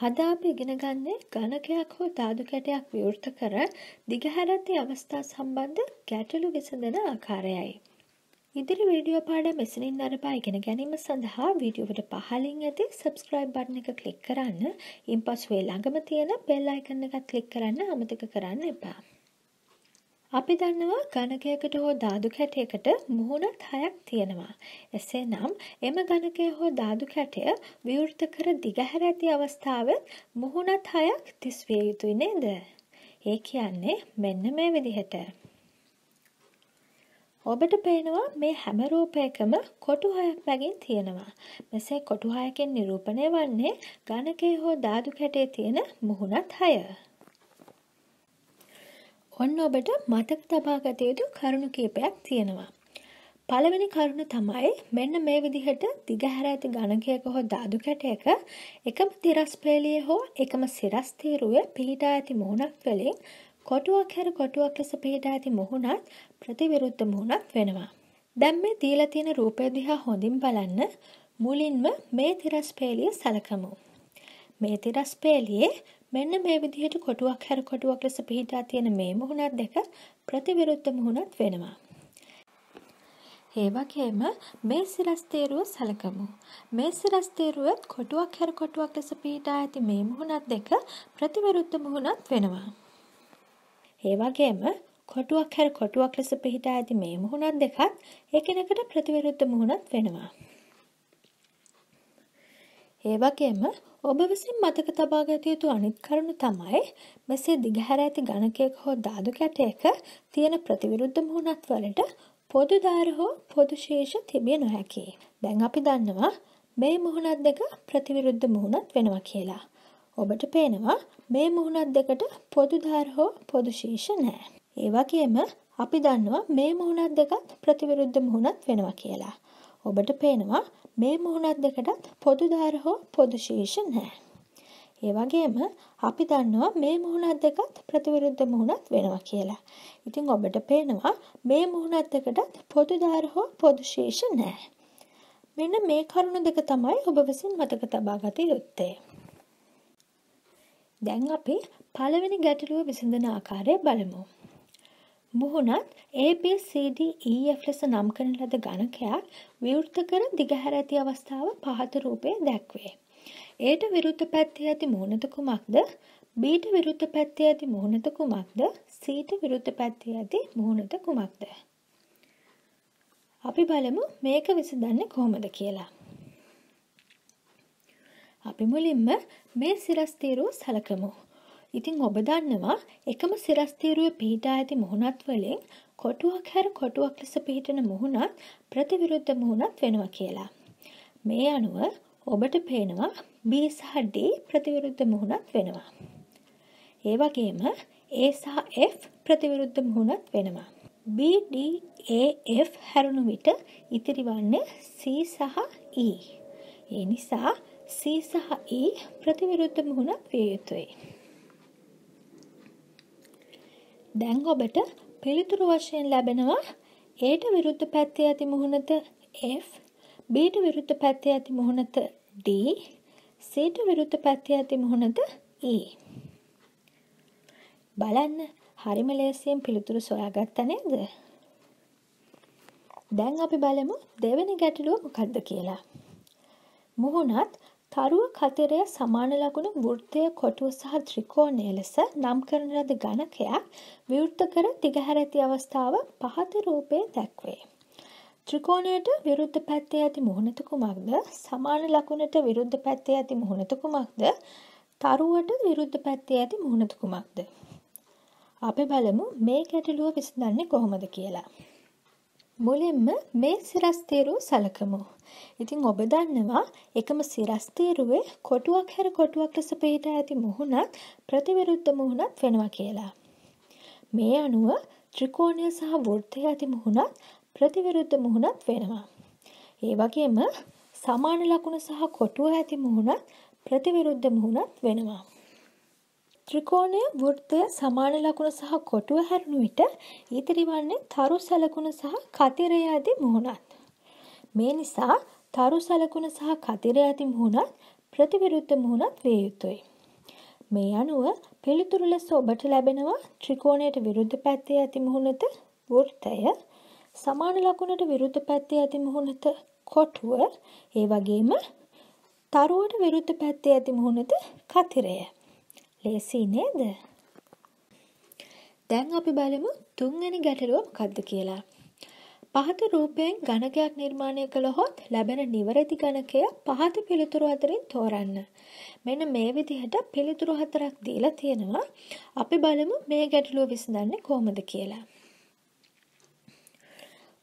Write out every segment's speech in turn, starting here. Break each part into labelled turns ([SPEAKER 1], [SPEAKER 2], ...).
[SPEAKER 1] අද අපි ඉගෙන ගන්නේ ගණකයක් හෝ ධාතු කැටයක් විවෘත කර දිගහැර ඇති අවස්ථා සම්බන්ධ ගැටලු විසඳන ආකාරයයි. ඉදිරි වීඩියෝ පාඩම් මෙසනින් නරඹා ඉගෙන ගැනීම සඳහා වීඩියෝවට පහළින් ඇති සබස්ක්‍රයිබ් බටන් එක ක්ලික් කරන්න. ඉන්පසු ඒ ළඟම තියෙන බෙල් අයිකන් එකත් ක්ලික් කරන්න අමතක කරන්න එපා. අපි දන්නවා ගණකයකට හෝ ධාතු කැටයකට මුහුණත් හයක් තියෙනවා. එසේ නම් එම ගණකය හෝ ධාතු කැටය විවෘත කර දිගහැර ඇති අවස්ථාව මුහුණත් හයක් තිස්විය යුතුයි නේද? ඒ කියන්නේ මෙන්න මේ විදිහට. ඔබට පේනවා මේ හැම රූපයකම කොටු හයක් බැගින් තියෙනවා. මෙසේ කොටු හයකින් නිරූපණය වන්නේ ගණකය හෝ ධාතු කැටේ තියෙන මුහුණත් හය. ඔන්න ඔබට මතක තබා ගත යුතු කරුණු කීපයක් තියෙනවා. පළවෙනි කරුණ තමයි මෙන්න මේ විදිහට දිගහැර ඇති ගණකයක හෝ ධාතු කැටයක එකම තිරස්පේලිය හෝ එකම සිරස් තීරුවේ පිහිටා ඇති මුහුණක් වලින් කොටුවක් හැර කොටුවක් ලෙස පිහිටා ඇති මුහුණත් ප්‍රතිවිරුද්ධ මුහුණක් වෙනවා. දැන් මේ දීලා තියෙන රූපය දිහා හොඳින් බලන්න මුලින්ම මේ තිරස්පේලිය සලකමු. මේ තිරස්පේලියේ මෙන්න මේ විදිහට කොටුවක් හැර කොටුවක් ලෙස පිහිටා තියෙන මේ මුහුණත් දෙක ප්‍රතිවිරුද්ධ මුහුණත් වෙනවා. ඒ වගේම මේ සිරස් තේරුව සලකමු. මේ සිරස් තේරුවත් කොටුවක් හැර කොටුවක් ලෙස පිහිටා ඇති මේ මුහුණත් දෙක ප්‍රතිවිරුද්ධ මුහුණත් වෙනවා. ඒ වගේම කොටුවක් හැර කොටුවක් ලෙස පිහිටා ඇති මේ මුහුණත් දෙකත් එකිනෙකට ප්‍රතිවිරුද්ධ මුහුණත් වෙනවා. ඒ වගේම ඔබ විසින් මතක තබා ගත යුතු අනිත් කරුණ තමයි මෙසේ දිගහැර ඇති ගණකයක හෝ ධාතු කැටයක තියෙන ප්‍රතිවිරුද්ධ මුහුණත් වලට පොදු ධාර හෝ පොදු ශේෂ තිබිය නොහැකි. දැන් අපි දන්නවා මේ මුහුණත් දෙක ප්‍රතිවිරුද්ධ මුහුණත් වෙනවා කියලා. ඔබට පේනවා මේ මුහුණත් දෙකට පොදු ධාර හෝ පොදු ශීර්ෂ නැහැ. ඒ වගේම අපි දන්නවා මේ මුහුණත් දෙකත් ප්‍රතිවිරුද්ධ මුහුණත් වෙනවා කියලා. ඔබට පේනවා මේ මුහුණත් දෙකටත් පොදු ධාර හෝ පොදු ශීර්ෂ නැහැ. ඒ වගේම අපි දන්නවා මේ මුහුණත් දෙකත් ප්‍රතිවිරුද්ධ මුහුණත් වෙනවා කියලා. ඉතින් ඔබට පේනවා මේ මුහුණත් දෙකටත් පොදු ධාර හෝ පොදු ශීර්ෂ නැහැ. මෙන්න මේ කරුණු දෙක තමයි ඔබ විසින් මතක තබා ගත යුත්තේ. දැන් අපි පළවෙනි ගැටලුව විසඳන ආකාරය බලමු. මුහුණත් ABCDEF ලෙස නම් කරන ලද ගණකයක් විවෘත කර දිගහැර ඇති අවස්ථාව පහත රූපයේ දැක්වේ. ඒට විරුද්ධ පැත්තේ ඇති මුහුණත කුමක්ද? Bට විරුද්ධ පැත්තේ ඇති මුහුණත කුමක්ද? Cට විරුද්ධ පැත්තේ ඇති මුහුණත කුමක්ද? අපි බලමු මේක විසඳන්නේ කොහොමද කියලා. අපි මුලින්ම මේ සිරස් තීරුව සලකමු. ඉතින් ඔබ දන්නවා එකම සිරස් තීරුවේ පිහිටා ඇති මුහුණත් වලින් කොටුවක් හැර කොටුවක් ලෙස පිහිටන මුහුණත් ප්‍රතිවිරුද්ධ මුහුණත් වෙනවා කියලා. මේ අනුව ඔබට පේනවා B සහ D ප්‍රතිවිරුද්ධ මුහුණත් වෙනවා. ඒ වගේම A සහ F ප්‍රතිවිරුද්ධ මුහුණත් වෙනවා. B D A F හැරුණු විට ඉතිරි වන්නේ C සහ E. ඒ නිසා C සහ E ප්‍රතිවිරුද්ධ මුහුණක් විය යුතුයි. දැන් ඔබට පිළිතුරු වශයෙන් ලැබෙනවා ඒට විරුද්ධ පැත්තේ ඇති මුහුණත F Bට විරුද්ධ පැත්තේ ඇති මුහුණත D Cට විරුද්ධ පැත්තේ ඇති මුහුණත E බලන්න හරිම ලේසියෙන් පිළිතුරු සොයාගත්ත නේද? දැන් අපි බලමු දෙවෙනි ගැටලුව මොකක්ද කියලා. මුහුණත් තරුව කතරය සමාන ලකුණු වෘත්තය කොටුව සහ ත්‍රිකෝණය ලෙස නම් කරන ලද ගණකයක් විවෘත කර දිගහැර ඇති අවස්ථාව පහත රූපයේ දැක්වේ. ත්‍රිකෝණයට විරුද්ධ පැත්තේ ඇති මුහුණත කුමක්ද? සමාන ලකුණට විරුද්ධ පැත්තේ ඇති මුහුණත කුමක්ද? තරුවට විරුද්ධ පැත්තේ ඇති මුහුණත කුමක්ද? අපි බලමු මේ ගැටලුව විසඳන්නේ කොහොමද කියලා. මුලින්ම මේ සිරස් තීරුව සලකමු. ඉතින් ඔබ දන්නවා එකම සිරස් තීරුවේ කොටුවක් හැර කොටුවක් ලෙස පිහිටා ඇති මුහුණත් ප්‍රතිවිරුද්ධ මුහුණත් වෙනවා කියලා. මේ අනුව ත්‍රිකෝණය සහ වෘත්තය ඇති මුහුණත් ප්‍රතිවිරුද්ධ මුහුණත් වෙනවා. ඒ වගේම සමාන ලකුණු සහ කොටුව ඇති මුහුණත් ප්‍රතිවිරුද්ධ මුහුණත් වෙනවා. ත්‍රිකෝණය වෘත්තය සමාන ලකුණ සහ කොටුව හැරුණු විට ඉතිරි වන්නේ තරු සලකුණ සහ කතිරය ඇති මුහුණත්. මේ නිසා තරු සලකුණ සහ කතිරය ඇති මුහුණත් ප්‍රතිවිරුද්ධ මුහුණත් විය යුතුයි. මේ අනුව පිළිතුරු ලෙස ඔබට ලැබෙනවා ත්‍රිකෝණයට විරුද්ධ පැත්තේ ඇති මුහුණත වෘත්තය සමාන ලකුණට විරුද්ධ පැත්තේ ඇති මුහුණත කොටුව ඒ වගේම තරුවට විරුද්ධ පැත්තේ ඇති මුහුණත කතිරය. ලේසි නේද? දැන් අපි බලමු තුන්වෙනි ගැටලුව මොකක්ද කියලා. පහත රූපයෙන් ගණකයක් නිර්මාණය කළහොත් ලැබෙන නිවැරදි ගණකය පහත පිළිතුරු අතරින් තෝරන්න. මෙන්න මේ විදිහට පිළිතුරු හතරක් දීලා තියෙනවා. අපි බලමු මේ ගැටලුව විසඳන්නේ කොහොමද කියලා.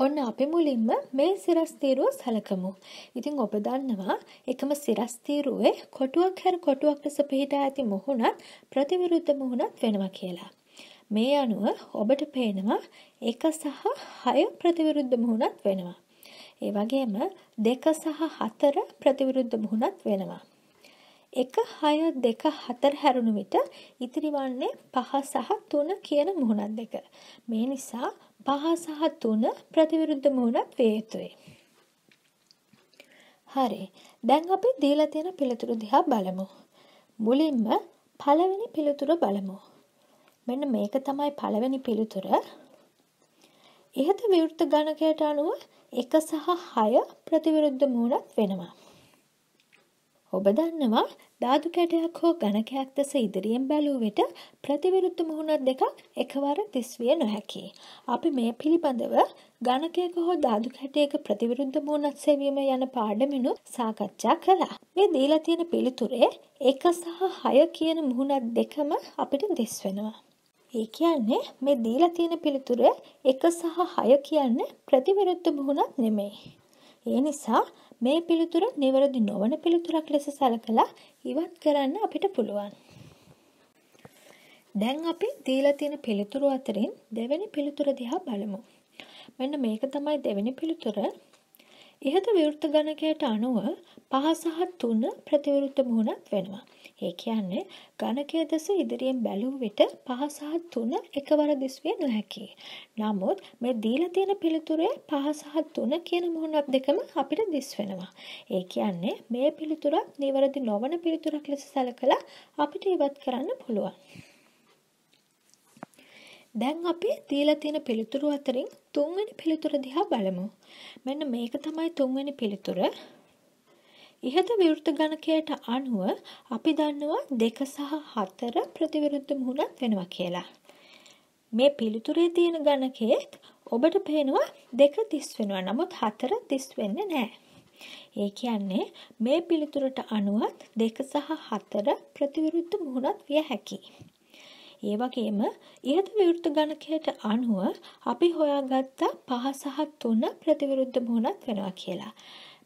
[SPEAKER 1] ඔන්න අපි මුලින්ම මේ සිරස් තීරුව සලකමු. ඉතින් ඔබ දන්නවා එකම සිරස් තීරුවේ කොටුවක් හැර කොටුවක් ලෙස පිහිටා ඇති මුහුණත් ප්‍රතිවිරුද්ධ මුහුණත් වෙනවා කියලා. මේ අනුව ඔබට පේනවා එක සහ හය ප්‍රතිවිරුද්ධ මුහුණත් වෙනවා. ඒ වගේම දෙක සහ හතර ප්‍රතිවිරුද්ධ මුහුණත් වෙනවා. එක හය දෙක හතර හැරුණු විට ඉතිරි වන්නේ පහ සහ තුන කියන මුහුණත් දෙක. මේ නිසා පහ සහ තුන ප්‍රතිවිරුද්ධ මුහුණත් විය යුතුයි. හරි. දැන් අපි දීලා තියෙන පිළිතුරු දිහා බලමු. මුලින්ම පළවෙනි පිළිතුර බලමු. මෙන්න මේක තමයි පළවෙනි පිළිතුර. ඉහත විවෘත ගණකයට අනුව එක සහ හය ප්‍රතිවිරුද්ධ මුහුණත් වෙනවා. ඔබ දන්නවා ධාතු කැටයක් හෝ ඝනකයක් දෙස ඉදිරියෙන් බැලූ විට ප්‍රතිවිරුද්ධ මුහුණක් දෙකක් එකවර දිස්විය නොහැකි. අපි මේ පිළිබඳව ඝනකයක හෝ ධාතු කැටයක ප්‍රතිවිරුද්ධ මුහුණක් සෙවීම යන පාඩමිනුත් සාකච්ඡා කළා. මේ දීලා තියෙන පිළිතුරේ එක සහ හය කියන මුහුණක් දෙකම අපිට දිස් වෙනවා. ඒ කියන්නේ මේ දීලා තියෙන පිළිතුර එක සහ හය කියන්නේ ප්‍රතිවිරුද්ධ මුහුණක් නෙමෙයි. ඒ නිසා මේ පිළිතුර නිවැරදි නොවන පිළිතුරක් ලෙස සලකලා ඉවත් කරන්න අපිට පුළුවන්. දැන් අපි දීලා තියෙන පිළිතුරු අතරින් දෙවෙනි පිළිතුර දිහා බලමු. මෙන්න මේක තමයි දෙවෙනි පිළිතුර. ඉහත විවෘත ගණකයට අනුව පහ සහ තුන ප්‍රතිවිරුද්ධ මුහුණක් වෙනවා. ඒ කියන්නේ ගණකය දෙස ඉදිරියෙන් බැලූ විට පහ සහ තුන එකවර දිස්විය නොහැකි. නමුත් මේ දීලා තියෙන පිළිතුරේ පහ සහ තුන කියන මුහුණක් දෙකම අපිට දිස් වෙනවා. ඒ කියන්නේ මේ පිළිතුරක් නිවැරදි නොවන පිළිතුරක් ලෙස සැලකලා අපිට ඉවත් කරන්න පුළුවන්. දැන් අපි දීලා තියෙන පිළිතුරු අතරින් තුන්වෙනි පිළිතුර දිහා බලමු. මෙන්න මේක තමයි තුන්වෙනි පිළිතුර. ඉහත විවෘත ගණකයට අනුව අපි දන්නවා දෙක සහ හතර ප්‍රතිවිරුද්ධ මුහුණක් වෙනවා කියලා. මේ පිළිතුරේ තියෙන ගණකයේත් ඔබට පේනවා දෙක තිස් වෙනවා නමුත් හතර තිස් වෙන්නේ නැහැ. ඒ කියන්නේ මේ පිළිතුරට අනුවත් දෙක සහ හතර ප්‍රතිවිරුද්ධ මුහුණක් විය හැකියි. ඒ වගේම ඉහත විවෘත ගණකයට අනුව අපි හොයාගත්තා පහ සහ තුන ප්‍රතිවිරුද්ධ මුහුණක් වෙනවා කියලා.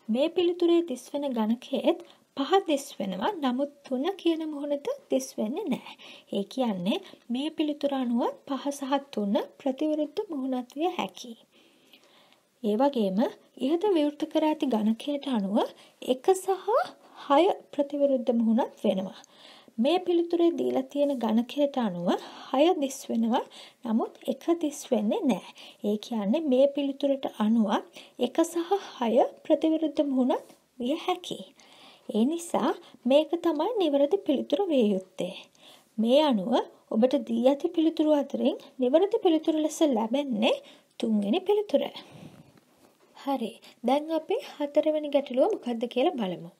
[SPEAKER 1] මේ පිළිතුරේ දිස් වෙන ගණකයේත් පහ දිස් වෙනවා නමුත් තුන කියන මුහුණට දිස් වෙන්නේ නැහැ. ඒ කියන්නේ මේ පිළිතුර අනුව පහ සහ තුන ප්‍රතිවිරුද්ධ මුහුණත් විය හැකියි. ඒ වගේම ඉහත විවෘත කර ඇති ගණකයට අනුව එක සහ හය ප්‍රතිවිරුද්ධ මුහුණත් වෙනවා. මේ පිළිතුරේ දීලා තියෙන ගණකයට අනුව 6 දිස් වෙනවා. නමුත් 1 දිස් වෙන්නේ නැහැ. ඒ කියන්නේ මේ පිළිතුරට අනුව 1 සහ 6 ප්‍රතිවිරුද්ධ මුහුණක් විය හැකියි. ඒ නිසා මේක තමයි නිවැරදි පිළිතුර විය යුත්තේ. මේ අනුව ඔබට දී ඇති පිළිතුරු අතරින් නිවැරදි පිළිතුර ලෙස ලැබෙන්නේ තුන්වෙනි පිළිතුර. හරි. දැන් අපි හතරවෙනි ගැටලුව මොකක්ද කියලා බලමු.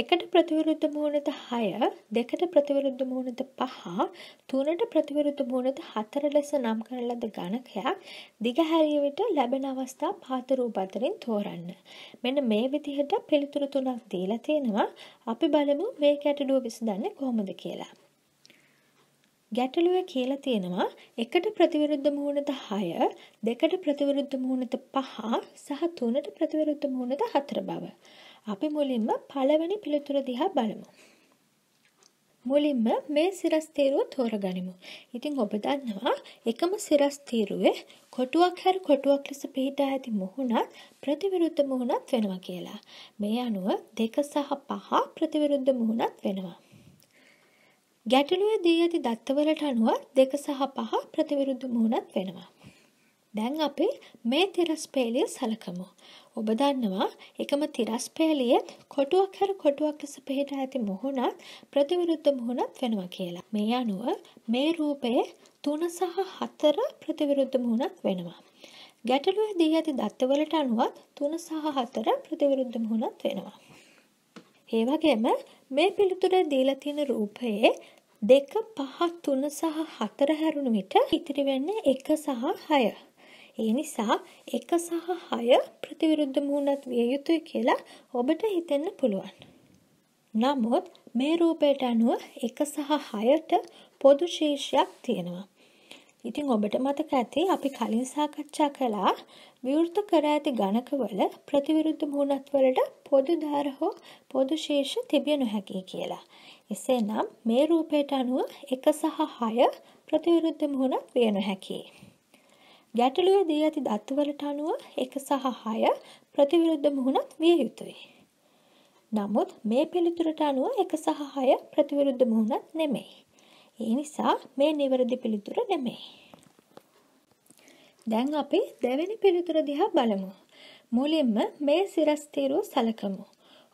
[SPEAKER 1] එකට ප්‍රතිවිරුද්ධ මුහුණත 6, දෙකට ප්‍රතිවිරුද්ධ මුහුණත 5, තුනට ප්‍රතිවිරුද්ධ මුහුණත 4 ලෙස නම් කරන ලද ගණකයක් දිගහැරිය විට ලැබෙන අවස්ථා පහත රූප අතරින් තෝරන්න. මෙන්න මේ විදිහට පිළිතුරු තුනක් දීලා තියෙනවා. අපි බලමු මේ ගැටලුව විසඳන්නේ කොහොමද කියලා. ගැටලුවේ කියලා තියෙනවා එකට ප්‍රතිවිරුද්ධ මුහුණත 6, දෙකට ප්‍රතිවිරුද්ධ මුහුණත 5 සහ තුනට ප්‍රතිවිරුද්ධ මුහුණත 4 බව. අපි මුලින්ම පළවෙනි පිළිතුර දිහා බලමු. මුලින්ම මේ සිරස් තීරුව තෝරගනිමු. ඉතින් ඔබ දන්නවා එකම සිරස් තීරුවේ කොටුවක් හැර කොටුවක් ලෙස පිහිටා ඇති මුහුණත් ප්‍රතිවිරුද්ධ මුහුණත් වෙනවා කියලා. මේ අනුව දෙක සහ පහ ප්‍රතිවිරුද්ධ මුහුණත් වෙනවා. ගැටලුවේ දී ඇති දත්තවලට අනුව දෙක සහ පහ ප්‍රතිවිරුද්ධ මුහුණත් වෙනවා. දැන් අපි මේ තිරස්පේලිය සලකමු. ඔබ දන්නවා එකම තිරස්පේලියෙත් කොටුවක් හැර කොටුවක් ලෙස පිහිට ඇති මුහුණත් ප්‍රතිවිරුද්ධ මුහුණත් වෙනවා කියලා. මේ අනුව මේ රූපයේ තුන සහ හතර ප්‍රතිවිරුද්ධ මුහුණත් වෙනවා. ගැටලුව දී ඇති දත්තවලට අනුවත් තුන සහ හතර ප්‍රතිවිරුද්ධ මුහුණත් වෙනවා. ඒ වගේම මේ පිළිතුරේ දීලා තියෙන රූපයේ දෙක පහ තුන සහ හතර හැරුණු විට ඉතිරි වෙන්නේ එක සහ හය. ඒ නිසා එක සහ හය ප්‍රතිවිරුද්ධ මුහුණත් විය යුතුයි කියලා ඔබට හිතෙන්න පුළුවන්. නමුත් මේ රූපයට අනුව එක සහ හයට පොදු ශීර්ෂයක් තියෙනවා. ඉතින් ඔබට මතක ඇති අපි කලින් සාකච්ඡා කළා විවෘත කර ඇති ගණකවල ප්‍රතිවිරුද්ධ මුහුණත් වලට පොදු ධාර හෝ පොදු ශීර්ෂ තිබිය නොහැකියි කියලා. එසේනම් මේ රූපයට අනුව එක සහ හය ප්‍රතිවිරුද්ධ මුහුණත් විය නොහැකියි. ගැටලුවේ දී ඇති දත්වලට අනුව එක සහ හය ප්‍රතිවිරුද්ධ මුහුණත් විය යුතුයි. නමුත් මේ පිළිතුරට අනුව එක සහ හය ප්‍රතිවිරුද්ධ මුහුණත් නෙමෙයි. ඒ නිසා මේ නිවැරදි පිළිතුර නෙමෙයි. දැන් අපි දෙවෙනි පිළිතුර දිහා බලමු. මුලින්ම මේ සිරස් තීරුව සලකමු.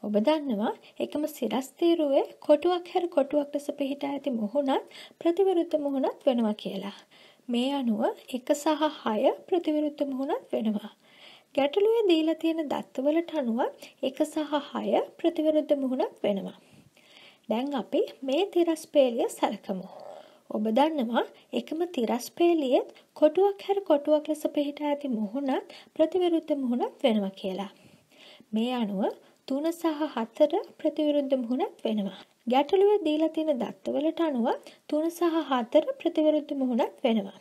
[SPEAKER 1] ඔබ දන්නවා එකම සිරස් තීරුවේ කොටුවක් හැර කොටුවක් ලෙස පිහිටා ඇති මුහුණත් ප්‍රතිවිරුද්ධ මුහුණත් වෙනවා කියලා. මේ අනුව එක සහ හය ප්‍රතිවිරුද්ධ මුහුණත් වෙනවා. ගැටලුවේ දීලා තියෙන දත්තවලට අනුව එක සහ හය ප්‍රතිවිරුද්ධ මුහුණත් වෙනවා. දැන් අපි මේ තිරස්පේලිය සලකමු. ඔබ දන්නවා එකම තිරස්පේලියෙත් කොටුවක් හැර කොටුවක් ලෙස පිහිටා ඇති මුහුණත් ප්‍රතිවිරුද්ධ මුහුණත් වෙනවා කියලා. මේ අනුව තුන සහ හතර ප්‍රතිවිරුද්ධ මුහුණත් වෙනවා. ගැටලුවේ දීලා තියෙන දත්තවලට අනුව තුන සහ හතර ප්‍රතිවිරුද්ධ මුහුණත් වෙනවා.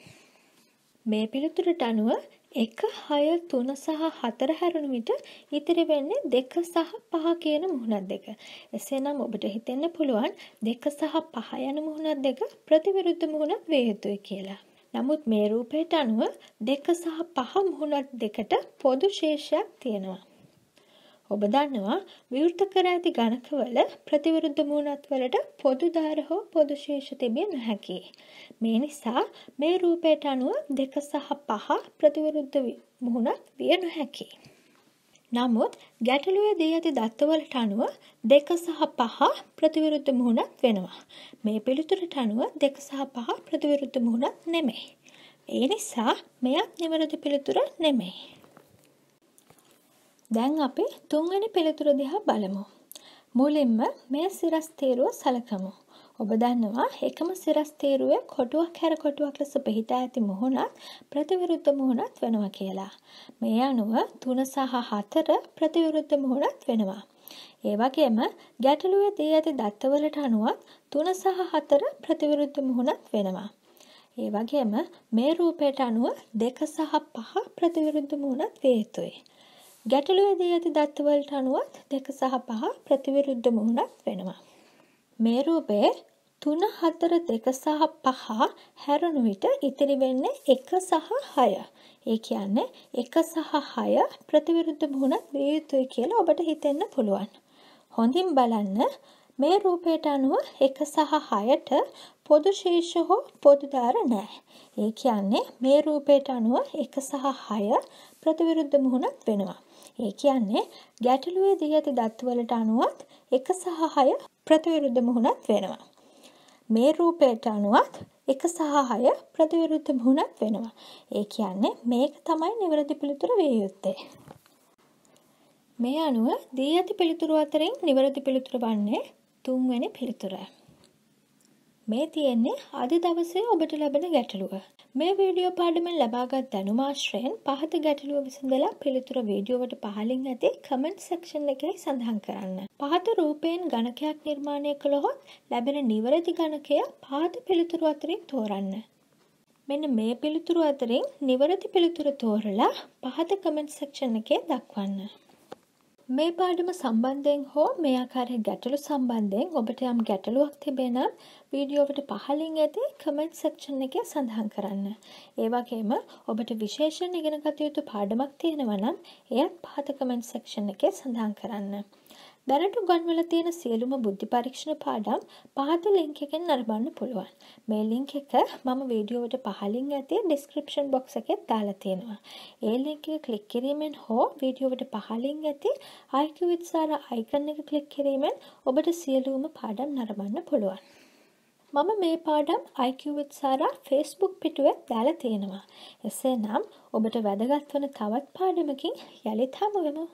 [SPEAKER 1] මේ පිළිතුරට අනුව එක හය තුන සහ හතර හැරුණු විට ඉතිරි වෙන්නේ දෙක සහ පහ කියන මුහුණත් දෙක. එසේනම් ඔබට හිතෙන්න පුළුවන් දෙක සහ පහ යන මුහුණත් දෙක ප්‍රතිවිරුද්ධ මුහුණත් විය යුතුයි කියලා. නමුත් මේ රූපයට අනුව දෙක සහ පහ මුහුණත් දෙකට පොදු ශේෂයක් තියෙනවා. ඔබ දන්නවා විවෘත කර ඇති ගණකවල ප්‍රතිවිරුද්ධ මුහුණත් වලට පොදු ධාර හෝ පොදු ශේෂ තිබිය නොහැකියි. මේ නිසා මේ රූපයට අනුව දෙක සහ පහ ප්‍රතිවිරුද්ධ මුහුණත් විය නොහැකියි. නමුත් ගැටලුවේ දී ඇති දත්තවලට අනුව දෙක සහ පහ ප්‍රතිවිරුද්ධ මුහුණත් වෙනවා. මේ පිළිතුරට අනුව දෙක සහ පහ ප්‍රතිවිරුද්ධ මුහුණත් නෙමෙයි. ඒ නිසා මෙයක් නිවැරදි පිළිතුර නෙමෙයි. දැන් අපි තුන්වැනි පිළිතුර දිහා බලමු. මුලින්ම මේ සිරස් තීරුව සලකමු. ඔබ දන්නවා එකම සිරස් තීරුවේ කොටුවක් හැර කොටුවක් ලෙස පිහිටා ඇති මුහුණත් ප්‍රතිවිරුද්ධ මුහුණත් වෙනවා කියලා. මේ අනුව තුන සහ හතර ප්‍රතිවිරුද්ධ මුහුණත් වෙනවා. ඒ වගේම ගැටලුවේ දී ඇති දත්තවලට අනුවත් තුන සහ හතර ප්‍රතිවිරුද්ධ මුහුණත් වෙනවා. ඒ වගේම මේ රූපයට අනුව දෙක සහ පහ ප්‍රතිවිරුද්ධ මුහුණත් විය යුතුයි. ගැටලුවේදී ඇති දත්තවලට අනුවත් දෙක සහ පහ ප්‍රතිවිරුද්ධ මුහුණක් වෙනවා. මේ රූපයේ තුන හතර දෙක සහ පහ හැරුණු විට ඉතිරි වෙන්නේ එක සහ හය. ඒ කියන්නේ එක සහ හය ප්‍රතිවිරුද්ධ මුහුණක් විය යුතුයි කියලා ඔබට හිතෙන්න පුළුවන්. හොඳින් බලන්න මේ රූපයට අනුව එක සහ හයට පොදු ශීර්ෂ හෝ පොදු ධාර නැහැ. ඒ කියන්නේ මේ රූපයට අනුව එක සහ හය ප්‍රතිවිරුද්ධ මුහුණක් වෙනවා. ඒ කියන්නේ ගැටලුවේ දී ඇති දත්වලට අනුවත් එක සහ හය ප්‍රතිවිරුද්ධ මුහුණත් වෙනවා. මේ රූපයට අනුවත් එක සහ හය ප්‍රතිවිරුද්ධ මුහුණත් වෙනවා. ඒ කියන්නේ මේක තමයි නිවැරදි පිළිතුර විය යුත්තේ. මේ අනුව දී ඇති පිළිතුරු අතරින් නිවැරදි පිළිතුර වන්නේ තුන්වැනි පිළිතුරයි. මේ තියෙන්නේ අද දවසේ ඔබට ලැබෙන ගැටලුව. මේ වීඩියෝ පාඩමෙන් ලබාගත් දැනුමාශ්‍රයෙන් පහත ගැටලුව විසඳලා පිළිතුර වීඩියෝවට පහලින් ඇති කමෙන්ට් සෙක්ෂන් එකේ සඳහන් කරන්න. පහත රූපයෙන් ගණකයක් නිර්මාණය කළහොත් ලැබෙන නිවැරදි ගණකය පහත පිළිතුරු අතරින් තෝරන්න. මෙන්න මේ පිළිතුරු අතරින් නිවැරදි පිළිතුර තෝරලා පහත කමෙන්ට් සෙක්ෂන් එකේ දක්වන්න. මේ පාඩම සම්බන්ධයෙන් හෝ මේ ආකාරයේ ගැටලු සම්බන්ධයෙන් ඔබට යම් ගැටලුවක් තිබේ නම් වීඩියෝවට පහලින් ඇති කමෙන්ට් සෙක්ෂන් එකේ සඳහන් කරන්න. ඒ වගේම ඔබට විශේෂයෙන් ඉගෙන ගත යුතු පාඩමක් තියෙනවා නම් එයත් පහත කමෙන්ට් සෙක්ෂන් එකේ සඳහන් කරන්න. දැනට උගන්වල තියෙන සියලුම බුද්ධි පරීක්ෂණ පාඩම් පහත ලින්ක් එකෙන් නරඹන්න පුළුවන්. මේ ලින්ක් එක මම වීඩියෝවට පහලින් ඇති ඩිස්ක්‍රිප්ෂන් බොක්ස් එකෙත් දාලා තියෙනවා. ඒ ලින්ක් එක ක්ලික් කිරීමෙන් හෝ වීඩියෝවට පහලින් ඇති IQ with Sara icon එක ක්ලික් කිරීමෙන් ඔබට සියලුම පාඩම් නරඹන්න පුළුවන්. මම මේ පාඩම් IQ with Sara Facebook පිටුවේ දාලා තියෙනවා. එසේ නම් ඔබට වැදගත් වන තවත් පාඩමකින් යළිත් හමුවෙමු.